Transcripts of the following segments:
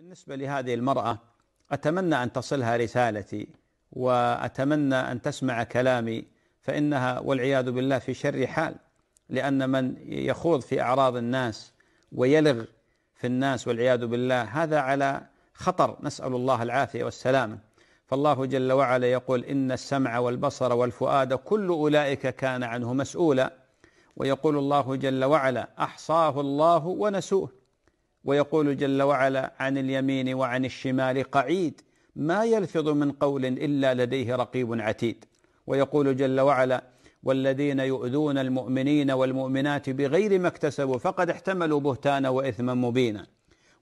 بالنسبة لهذه المرأة أتمنى أن تصلها رسالتي وأتمنى أن تسمع كلامي فإنها والعياذ بالله في شر حال لأن من يخوض في أعراض الناس ويلغ في الناس والعياذ بالله هذا على خطر نسأل الله العافية والسلامة. فالله جل وعلا يقول إن السمع والبصر والفؤاد كل أولئك كان عنه مسؤولا ويقول الله جل وعلا أحصاه الله ونسوه. ويقول جل وعلا عن اليمين وعن الشمال قعيد ما يلفظ من قول إلا لديه رقيب عتيد. ويقول جل وعلا والذين يؤذون المؤمنين والمؤمنات بغير ما اكتسبوا فقد احتملوا بهتانا وإثما مبينا.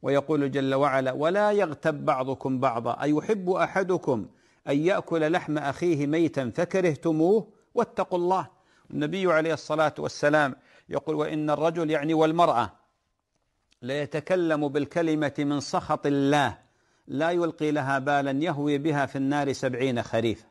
ويقول جل وعلا ولا يغتب بعضكم بعضا أيحب أحدكم أن يأكل لحم أخيه ميتا فكرهتموه واتقوا الله. النبي عليه الصلاة والسلام يقول وإن الرجل يعني والمرأة ليتكلم بالكلمة من سخط الله. لا يلقي لها بالا يهوي بها في النار سبعين خريفا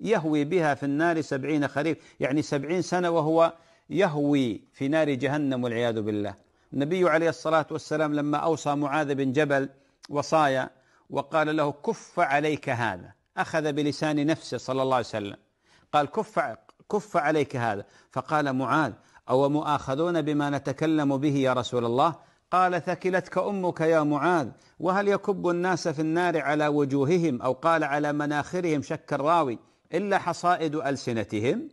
يهوي بها في النار سبعين خريف. يعني سبعين سنة وهو يهوي في نار جهنم والعياذ بالله. النبي عليه الصلاة والسلام لما أوصى معاذ بن جبل وصايا وقال له كف عليك هذا أخذ بلسان نفسه صلى الله عليه وسلم. قال كف كف عليك هذا فقال معاذ أو مؤاخذون بما نتكلم به يا رسول الله؟ قال ثكلتك أمك يا معاذ وهل يكب الناس في النار على وجوههم أو قال على مناخرهم شك الراوي إلا حصائد ألسنتهم؟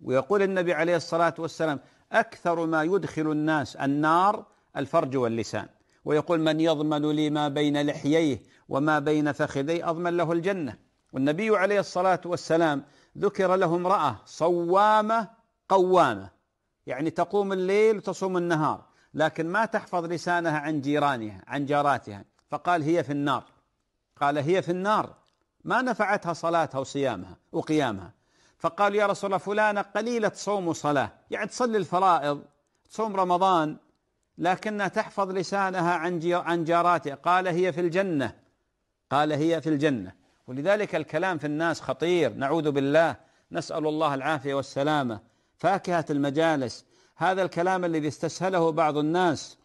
ويقول النبي عليه الصلاة والسلام أكثر ما يدخل الناس النار الفرج واللسان. ويقول من يضمن لي ما بين لحييه وما بين فخذيه أضمن له الجنة. والنبي عليه الصلاة والسلام ذكر له امرأة صوامة قوامة يعني تقوم الليل وتصوم النهار. لكن ما تحفظ لسانها عن جيرانها عن جاراتها. فقال هي في النار. قال هي في النار. ما نفعتها صلاتها وصيامها وقيامها. فقال يا رسول الله فلانة قليلة صوم وصلاة يعني تصلي الفرائض تصوم رمضان لكنها تحفظ لسانها عن عن جاراتها. قال هي في الجنة. قال هي في الجنة. ولذلك الكلام في الناس خطير. نعوذ بالله. نسأل الله العافية والسلامة. فاكهة المجالس. هذا الكلام الذي استسهله بعض الناس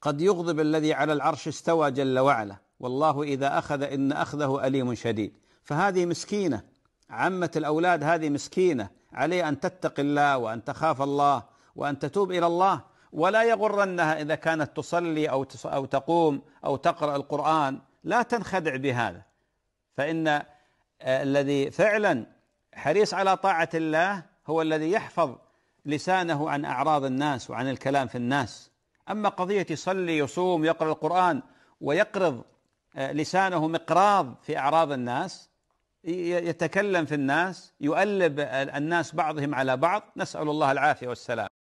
قد يغضب الذي على العرش استوى جل وعلا. والله إذا أخذ إن أخذه أليم شديد. فهذه مسكينة. عمة الأولاد هذه مسكينة. عليه أن تتقي الله وأن تخاف الله وأن تتوب إلى الله. ولا يغرنها إذا كانت تصلي أو أو تقوم أو تقرأ القرآن. لا تنخدع بهذا. فإن آه، الذي فعلا حريص على طاعة الله هو الذي يحفظ لسانه عن أعراض الناس وعن الكلام في الناس. أما قضية يصلي يصوم يقرأ القرآن ويقرض آه، لسانه مقراض في أعراض الناس يتكلم في الناس يؤلب الناس بعضهم على بعض نسأل الله العافية والسلام.